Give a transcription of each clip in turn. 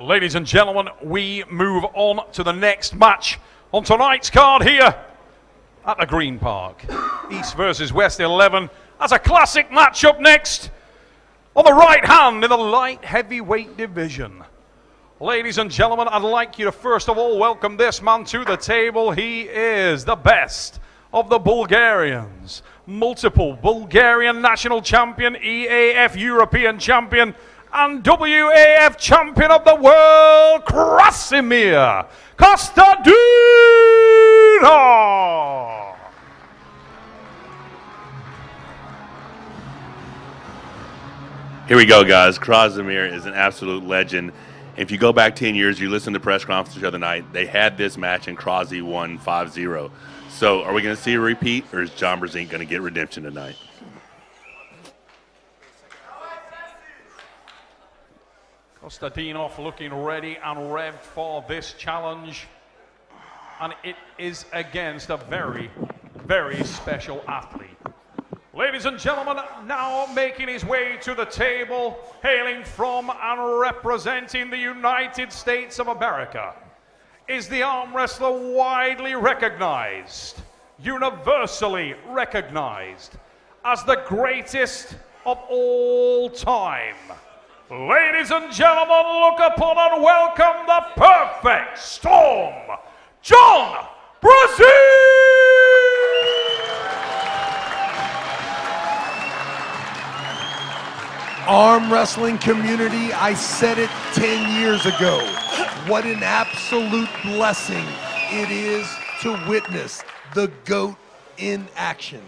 Ladies and gentlemen, we move on to the next match on tonight's card here at the Green Park. East versus West 11 That's a classic match up next on the right hand in the light heavyweight division. Ladies and gentlemen, I'd like you to first of all welcome this man to the table. He is the best of the Bulgarians, multiple Bulgarian national champion, EAF European champion, and WAF champion of the world, Krasimir Kostadinov. Here we go, guys. Krasimir is an absolute legend. If you go back 10 years, you listen to press conference the other night, they had this match and Krasi won 5 0. So are we going to see a repeat, or is John Brzenk going to get redemption tonight? Kostadinov looking ready and revved for this challenge. And it is against a very, very special athlete. Ladies and gentlemen, now making his way to the table, hailing from and representing the United States of America, is the arm wrestler widely recognized, universally recognized as the greatest of all time. Ladies and gentlemen, look upon and welcome the perfect storm, John Brzenk! Arm wrestling community, I said it 10 years ago. What an absolute blessing it is to witness the GOAT in action.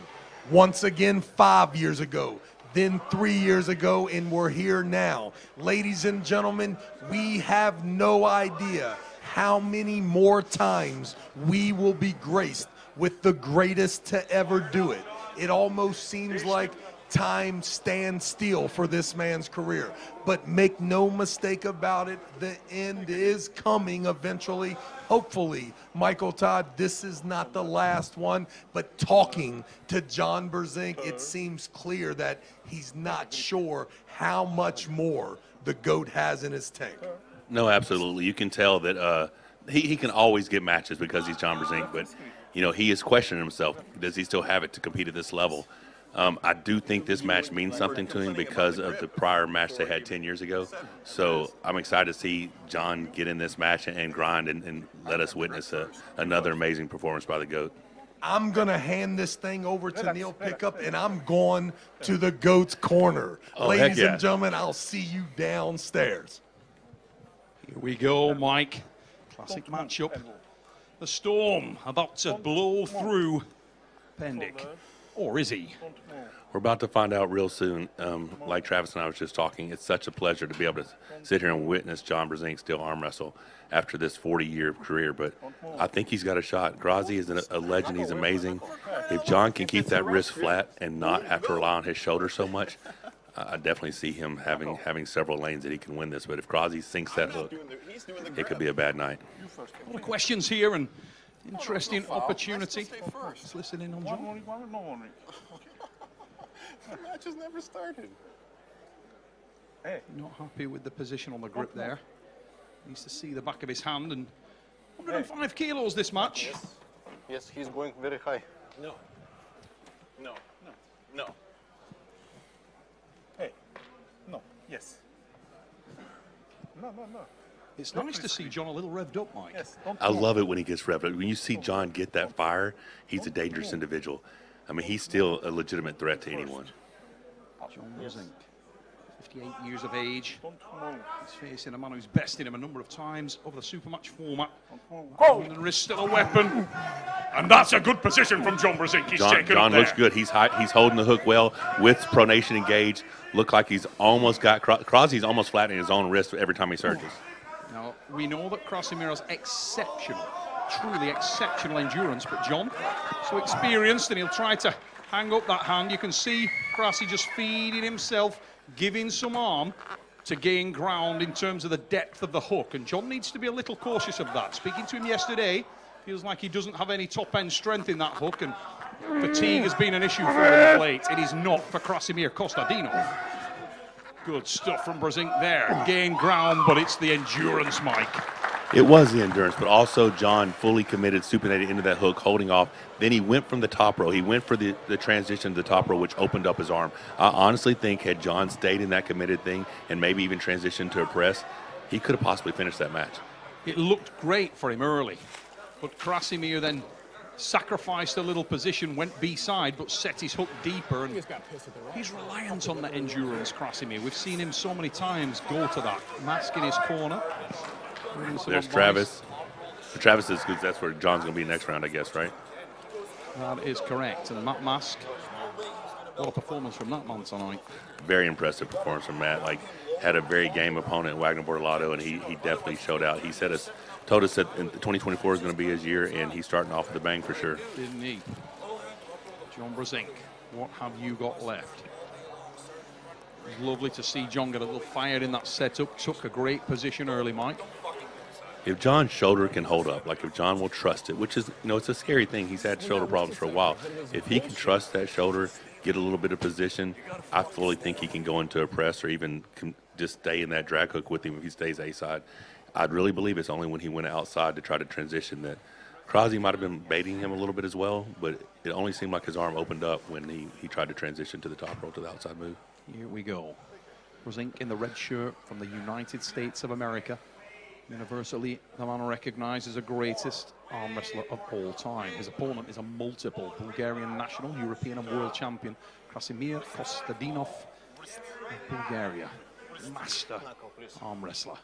Once again, five years ago, then three years ago, and we're here now. Ladies and gentlemen, we have no idea how many more times we will be graced with the greatest to ever do it. It almost seems like time stands still for this man's career. But make no mistake about it, the end is coming eventually. Hopefully, Michael Todd, this is not the last one. But talking to John Brzenk, it seems clear that he's not sure how much more the GOAT has in his tank. No, absolutely. You can tell that uh, he, he can always get matches because he's John Brzenk, but you know he is questioning himself. Does he still have it to compete at this level? Um, I do think this match means something to him because of the prior match they had 10 years ago. So I'm excited to see John get in this match and, and grind and, and, let us witness a, another amazing performance by the GOAT. I'm going to hand this thing over to Neil Pickup, and I'm going to the GOAT's corner. Oh, Ladies yeah. and gentlemen, I'll see you downstairs. Here we go, Mike. Classic matchup. The storm about to blow through Pendik. Or is he? We're about to find out real soon. Um, like Travis and I was just talking, it's such a pleasure to be able to sit here and witness John Brzenk still arm wrestle after this 40-year career. But I think he's got a shot. Krasi is a, a legend. He's amazing. If John can keep that wrist flat and not have to rely on his shoulder so much, I I definitely see him having having several lanes that he can win this. But if Krasi sinks that hook, it could be a bad night. A lot of questions here and interesting opportunity. Let's listen in on John. The match has never started. Not happy with the position on the grip there. Needs to see the back of his hand and 105 kilos this match. Yes, he's going very high. No. No. No. No. Hey. No. Yes. No, no, no. It's nice to see John a little revved up, Mike. Yes. I love it when he gets revved. up. When you see John get that fire, he's a dangerous individual. I mean, he's still a legitimate threat to anyone. John Brzenk, 58 years of age. He's facing a man who's bested him a number of times over the supermatch format. Go. And the wrist still a weapon. And that's a good position from John Brzenk. He's John, taken John looks good. He's high, he's holding the hook well with pronation engaged. Look like he's almost got Cro- Krasi's almost flattening his own wrist every time he surges. Now, we know that Krasimir has exceptional, truly exceptional endurance, but John, so experienced, and he'll try to hang up that hand. You can see Krasi just feeding himself, giving some arm to gain ground in terms of the depth of the hook. And John needs to be a little cautious of that. Speaking to him yesterday, feels like he doesn't have any top end strength in that hook. And fatigue has been an issue for him of late. It is not for Krasimir Kostadinov. Good stuff from Brzenk there. Gain ground, but it's the endurance, Mike. It was the endurance, but also John fully committed, supinated into that hook, holding off. Then he went from the top roll. He went for the, the transition to the top roll, which opened up his arm. I honestly think had John stayed in that committed thing and maybe even transitioned to a press, he could have possibly finished that match. It looked great for him early, but Krasimir then sacrificed a little position, went B-side, but set his hook deeper. And he's reliant on that endurance, Krasimir. We've seen him so many times go to that. Mask in his corner. There's advice. Travis. Travis is good. That's where John's going to be next round, I guess, right? That is correct. And Matt Mask, what a performance from that man tonight. Very impressive performance from Matt. Like, had a very game opponent, Wagner Bortolato, and he, he definitely showed out. He said us, told us that 2024 is going to be his year, and he's starting off with a bang for sure. Didn't he? John Brzenk, what have you got left? It was lovely to see John get a little fired in that setup. Took a great position early, Mike. If John's shoulder can hold up, like if John will trust it, which is, you know, it's a scary thing. He's had shoulder problems for a while. If he can trust that shoulder, get a little bit of position, I fully think he can go into a press or even just stay in that drag hook with him if he stays A side. I'd really believe it's only when he went outside to try to transition that Krasi might have been baiting him a little bit as well, but it only seemed like his arm opened up when he, he tried to transition to the top roll to the outside move. Here we go. Brzenk in the red shirt from the United States of America. Universally, the man recognized as the greatest arm wrestler of all time. His opponent is a multiple Bulgarian national, European and world champion, Krasimir Kostadinov of Bulgaria. Master arm wrestler.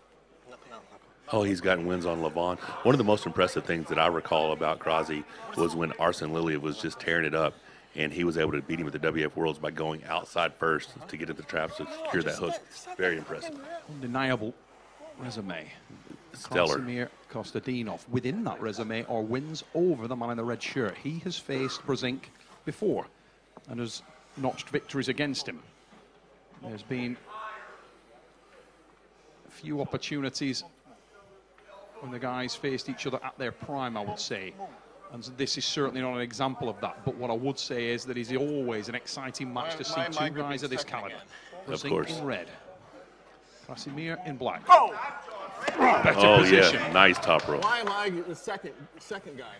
Oh, he's gotten wins on Levon. One of the most impressive things that I recall about Krasi was when Arsen Liliev was just tearing it up, and he was able to beat him at the WF Worlds by going outside first to get at the traps to secure that hook. Very impressive. Undeniable resume. Stellar. Krasimir Kostadinov. Within that resume are wins over the man in the red shirt. He has faced Brzenk before and has notched victories against him. There's been few opportunities when the guys faced each other at their prime, I would say. And this is certainly not an example of that. But what I would say is that it's always an exciting match to see My- my two guys of this caliber. again. Of course. in red. Krasimir in black. Oh! Better Oh, position. yeah. Nice top roll. Why am I the second second guy?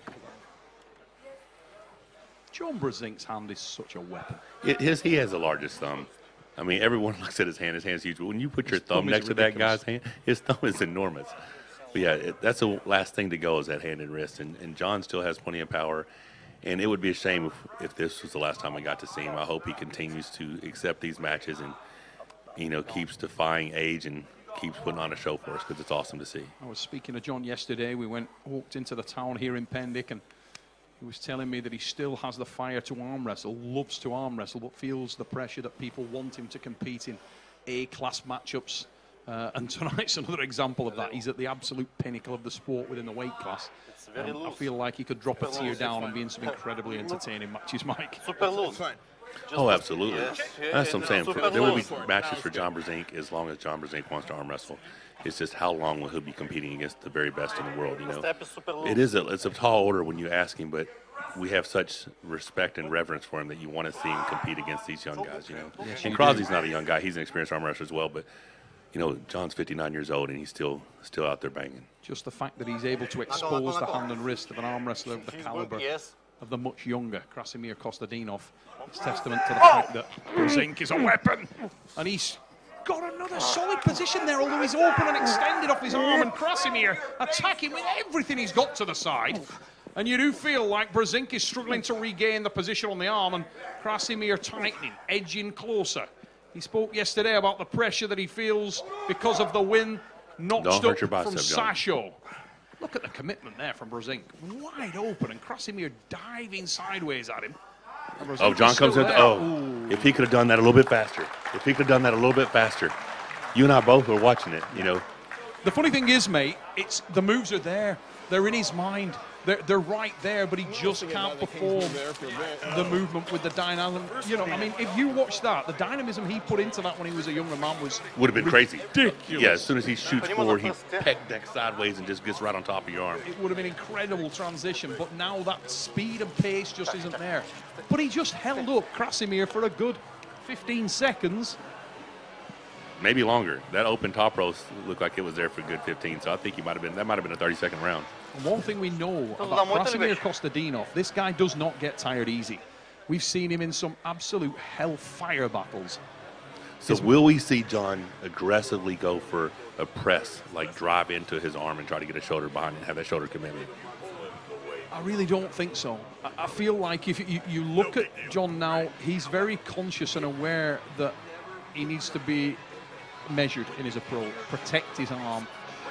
John Brzenk's hand is such a weapon. It, his, he has the largest thumb. I mean, everyone looks at his hand. His hand's huge. But when you put your His thumb thumb is next to that guy's hand, his thumb is enormous. But yeah, it, that's the last thing to go is that hand and wrist. And, and John still has plenty of power. And it would be a shame if, if this was the last time I got to see him. I hope he continues to accept these matches and, you know, keeps defying age and keeps putting on a show for us because it's awesome to see. I was speaking to John yesterday. We went walked into the town here in Pendik, and he was telling me that he still has the fire to arm wrestle, loves to arm wrestle, but feels the pressure that people want him to compete in A-class matchups. Uh, and tonight's another example of that. He's at the absolute pinnacle of the sport within the weight class. Um, I feel like he could drop a Super tear down it's and be in some incredibly entertaining matches, Mike. Super loose. Fine. Oh, absolutely. Yes, That's what I'm saying. super There will be matches for John Brzenk as long as John Brzenk wants to arm wrestle. It's just how long will he be competing against the very best in the world? You know, Step is super loose. it is a it's a tall order when you ask him, but we have such respect and reverence for him that you want to see him compete against these young guys. You know, Yes, and Krasi's not a young guy; he's an experienced arm wrestler as well. But you know, John's 59 years old and he's still still out there banging. Just the fact that he's able to expose the hand and wrist of an arm wrestler of the caliber good, yes. Of the much younger Krasimir Kostadinov. It's oh. testament to the fact that oh. Brzenk is a weapon. And he's got another solid position there, although he's open and extended off his arm. And Krasimir attacking with everything he's got to the side. And you do feel like Brzenk is struggling to regain the position on the arm, and Krasimir tightening, edging closer. He spoke yesterday about the pressure that he feels because of the win notched Don't hurt up from bicep, John. Sasho. Look at the commitment there from Brzenk. Wide open, and Krasimir diving sideways at him. Oh, John comes in. Oh, Ooh. if he could have done that a little bit faster. If he could have done that a little bit faster. You and I both were watching it. You know, The funny thing is, mate, it's the moves are there. They're in his mind. They're They're, they're right there, but he just can't now the Kings perform move there for a bit. the movement with the dynamism. You know, I mean, if you watch that, the dynamism he put into that when he was a younger man was Would have been crazy. ridiculous. Yeah, as soon as he shoots forward, he peck deck sideways and just gets right on top of your arm. It would have been incredible transition, but now that speed and pace just isn't there. But he just held up Krasimir for a good 15 seconds. Maybe longer. That open top roll looked like it was there for a good 15, so I think he might have been. That might have been a 30 second round. And one thing we know about Krasimir Kostadinov, this guy does not get tired easy. We've seen him in some absolute hellfire battles. So will we see John aggressively go for a press, like drive into his arm and try to get a shoulder behind and have that shoulder commitment? I really don't think so. I, I feel like if you, you look at John now, he's very conscious and aware that he needs to be measured in his approach, protect his arm.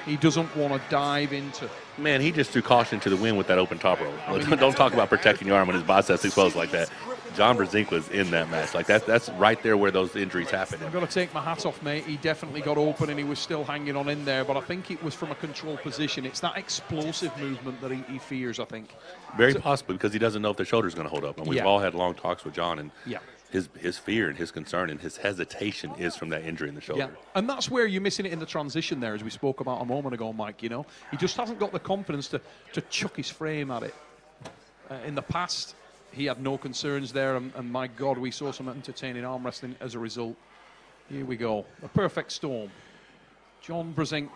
He doesn't want to dive into. Man, he just threw caution to the wind with that open top roll. mean- Don't talk about protecting your arm when his biceps exposed like that. John Brzenk was in that match. Like that, that's right there where those injuries happen. I've got to take my hat off, mate. He definitely got open and he was still hanging on in there, but I think it was from a controlled position. It's that explosive movement that he, he fears, I think. Very possibly because he doesn't know if the shoulder's going to hold up. And we've Yeah. all had long talks with John, and Yeah. His his fear and his concern and his hesitation is from that injury in the shoulder. Yeah, and that's where you're missing it in the transition there, as we spoke about a moment ago, Mike. You know, he just hasn't got the confidence to, to chuck his frame at it. Uh, in the past, he had no concerns there, and, and my God, we saw some entertaining arm wrestling as a result. Here we go, a perfect storm. John Brzenk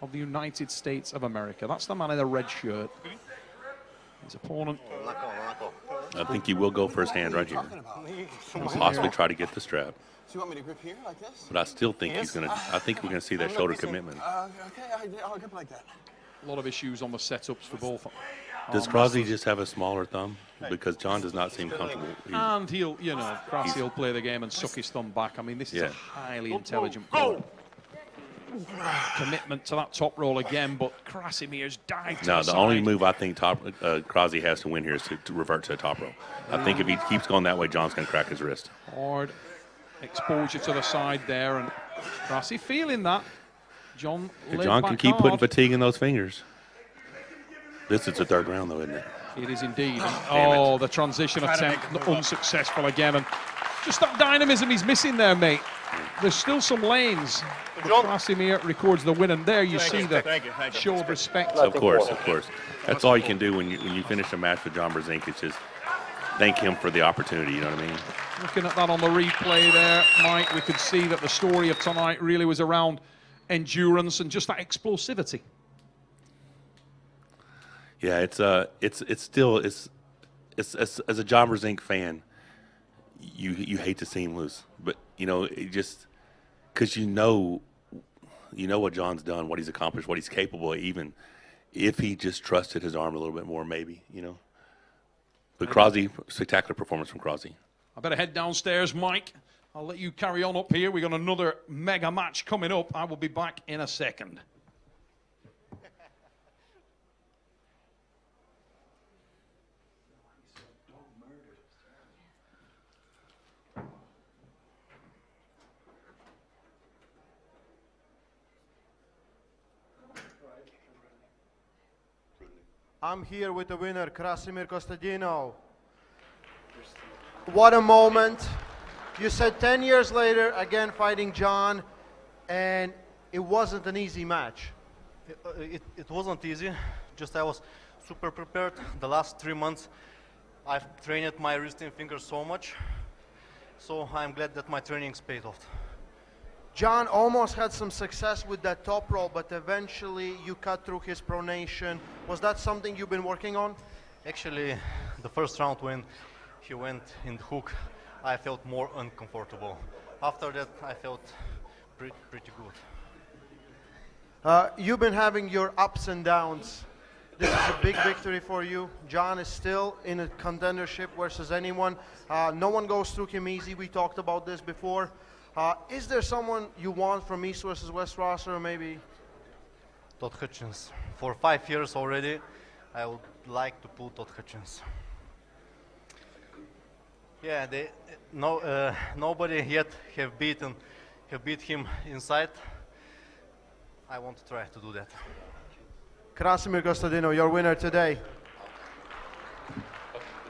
of the United States of America. That's the man in the red shirt. His opponent, I think he will go for his hand right here, and possibly try to get the strap. So you want me to grip here like this? But I still think he's going to. I think we're going to see that shoulder commitment. Uh, okay, I, I'll grip like that. a lot of issues on the setups for both. Does arm Krasi just have a smaller thumb? Because John does not seem comfortable. He- And he'll, you know, Krasi will play the game and suck his thumb back. I mean, this is Yeah. a highly intelligent player. Commitment to that top roll again, but Krasimir's dived to No, the the only move I think top uh, Krasi has to win here is to, to revert to a top roll. I think if he keeps going that way, John's going to crack his wrist. Hard exposure to the side there, and Krasi feeling that. John, John can back keep putting fatigue in those fingers. This is the third round, though, isn't it? It is indeed. Damn oh, the transition attempt unsuccessful again, and just that dynamism he's missing there, mate. There's still some lanes. But Krasimir records the win, and there you see the Thank you, thank you. show of respect. Of course, of course. That's all you can do when you when you finish a match with John Brzenk. Is just thank him for the opportunity. You know what I mean? Looking at that on the replay there, Mike, we could see that the story of tonight really was around endurance and just that explosivity. Yeah, it's uh, it's it's still it's it's as, as a John Brzenk fan, you you hate to see him lose, but you know it just because you know you know what John's done, what he's accomplished, what he's capable of. Even if he just trusted his arm a little bit more, maybe you know. But Krasi, spectacular performance from Krasi. I better head downstairs, Mike. I'll let you carry on up here. We've got another mega match coming up. I will be back in a second. I'm here with the winner, Krasimir Kostadinov. What a moment. You said 10 years later, again fighting John, and it wasn't an easy match. It, uh, it, it wasn't easy. Just I was super prepared. The last three months, I've trained my wrist and fingers so much. So I'm glad that my training paid off. John almost had some success with that top roll, but eventually you cut through his pronation. Was that something you've been working on? Actually, the first round when he went in the hook, I felt more uncomfortable. After that, I felt pre- pretty good. Uh, you've been having your ups and downs. This is a big victory for you. John is still in a contendership versus anyone. Uh, no one goes through him easy. We talked about this before. Uh, is there someone you want from East versus West roster, or maybe? Todd Hutchins. For five years already, I would like to pull Todd Hutchins. Yeah, they, no, uh, nobody yet have beaten, have beat him inside. I want to try to do that. Krasimir Kostadinov, your winner today.